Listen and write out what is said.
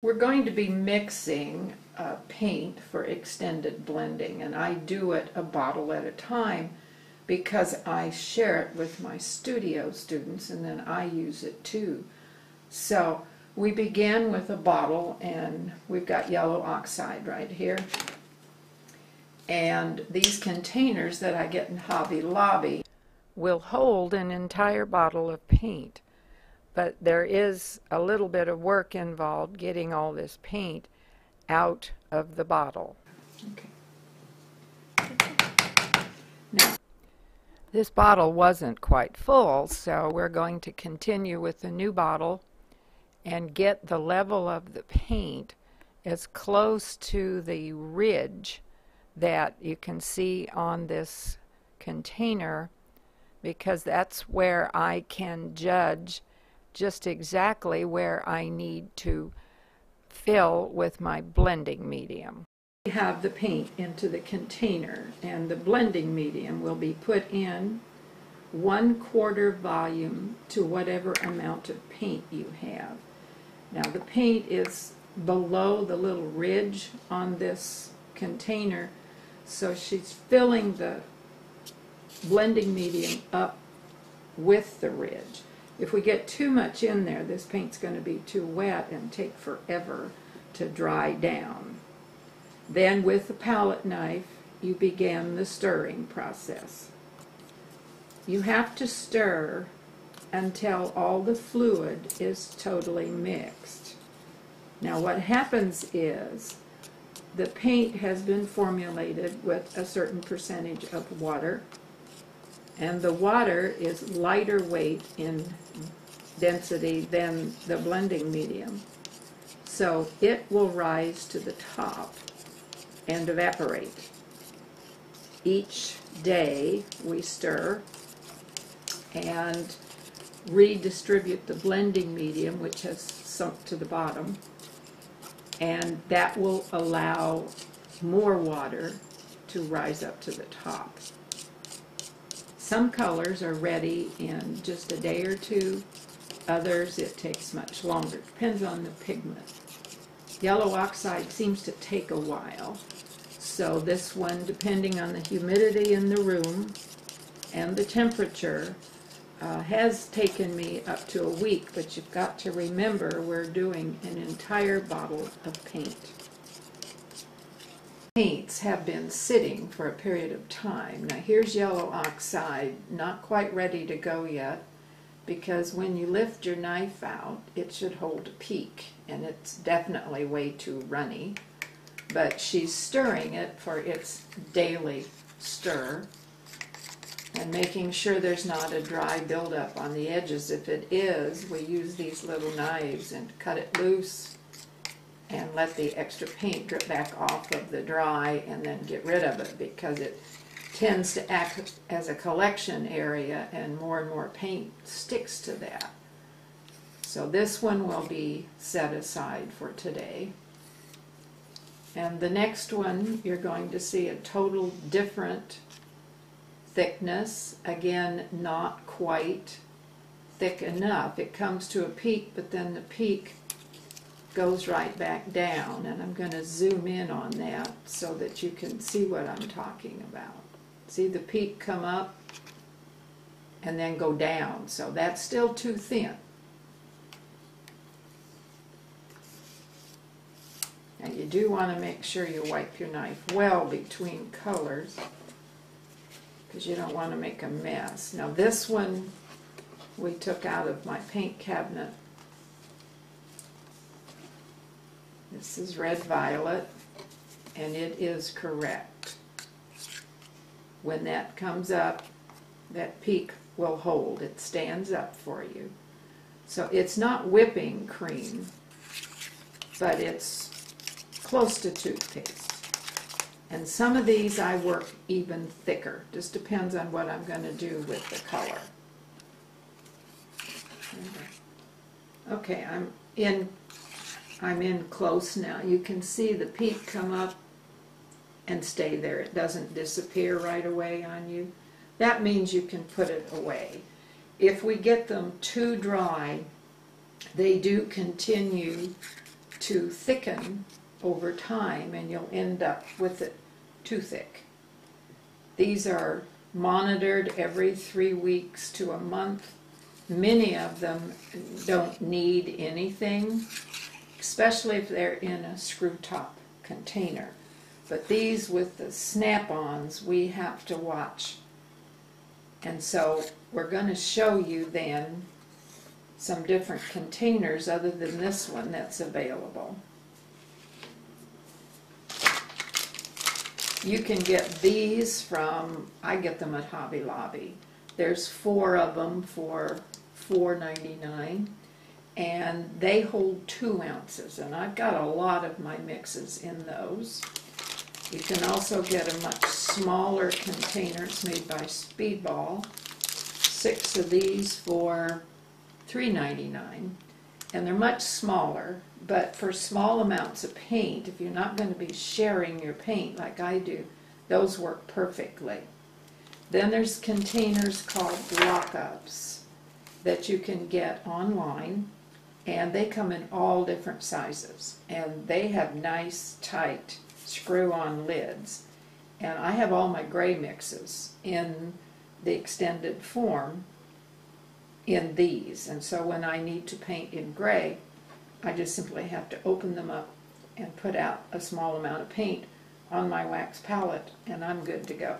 We're going to be mixing uh, paint for extended blending, and I do it a bottle at a time because I share it with my studio students and then I use it too. So we begin with a bottle, and we've got yellow oxide right here. And these containers that I get in Hobby Lobby will hold an entire bottle of paint but there is a little bit of work involved getting all this paint out of the bottle. Okay. Now, this bottle wasn't quite full, so we're going to continue with the new bottle and get the level of the paint as close to the ridge that you can see on this container because that's where I can judge just exactly where I need to fill with my blending medium. We have the paint into the container and the blending medium will be put in one quarter volume to whatever amount of paint you have. Now the paint is below the little ridge on this container so she's filling the blending medium up with the ridge. If we get too much in there, this paint's going to be too wet and take forever to dry down. Then with the palette knife, you begin the stirring process. You have to stir until all the fluid is totally mixed. Now what happens is the paint has been formulated with a certain percentage of water and the water is lighter weight in density than the blending medium. So it will rise to the top and evaporate. Each day we stir and redistribute the blending medium, which has sunk to the bottom, and that will allow more water to rise up to the top. Some colors are ready in just a day or two. Others, it takes much longer. Depends on the pigment. Yellow oxide seems to take a while. So this one, depending on the humidity in the room and the temperature, uh, has taken me up to a week, but you've got to remember we're doing an entire bottle of paint paints have been sitting for a period of time. Now here's yellow oxide, not quite ready to go yet, because when you lift your knife out, it should hold a peak, and it's definitely way too runny. But she's stirring it for its daily stir, and making sure there's not a dry buildup on the edges. If it is, we use these little knives and cut it loose and let the extra paint drip back off of the dry and then get rid of it because it tends to act as a collection area and more and more paint sticks to that. So this one will be set aside for today. And the next one, you're going to see a total different thickness. Again, not quite thick enough. It comes to a peak, but then the peak goes right back down and I'm going to zoom in on that so that you can see what I'm talking about. See the peak come up and then go down so that's still too thin. Now you do want to make sure you wipe your knife well between colors because you don't want to make a mess. Now this one we took out of my paint cabinet This is red violet, and it is correct. When that comes up, that peak will hold. It stands up for you. So it's not whipping cream, but it's close to toothpaste. And some of these I work even thicker. Just depends on what I'm going to do with the color. Okay, I'm in I'm in close now. You can see the peak come up and stay there. It doesn't disappear right away on you. That means you can put it away. If we get them too dry, they do continue to thicken over time and you'll end up with it too thick. These are monitored every three weeks to a month. Many of them don't need anything, especially if they're in a screw top container. But these with the snap-ons, we have to watch. And so we're going to show you then some different containers other than this one that's available. You can get these from, I get them at Hobby Lobby. There's four of them for $4.99 and they hold two ounces and I've got a lot of my mixes in those. You can also get a much smaller container, it's made by Speedball. Six of these for $3.99 and they're much smaller, but for small amounts of paint, if you're not going to be sharing your paint like I do, those work perfectly. Then there's containers called block-ups that you can get online, and they come in all different sizes, and they have nice, tight, screw-on lids. And I have all my gray mixes in the extended form, in these. And so when I need to paint in gray, I just simply have to open them up and put out a small amount of paint on my wax palette and I'm good to go.